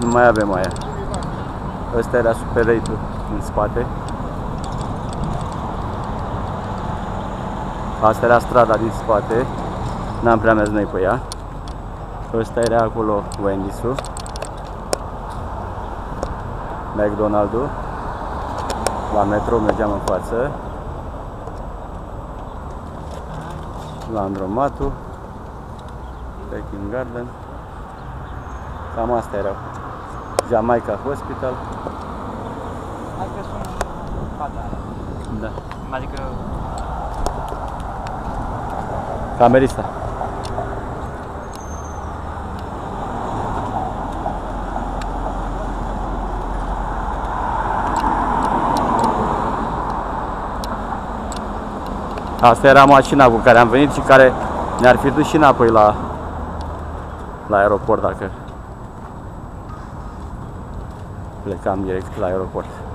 Nu mai avem aia. Ăsta era Super 8 în spate. Asta era strada din spate. N-am prea mers noi pe ea. Ăsta era acolo Wendy's-ul. McDonald's-ul. La metro mergeam în față. Landromatul. Packing Garden. Cam asta erau. Jamaica Hospital. Adică sunt padare. Da. Adică Camerista. Asta era mașina cu care am venit și care ne-ar fi dus și înapoi la, la aeroport dacă plecam direct la aeroport.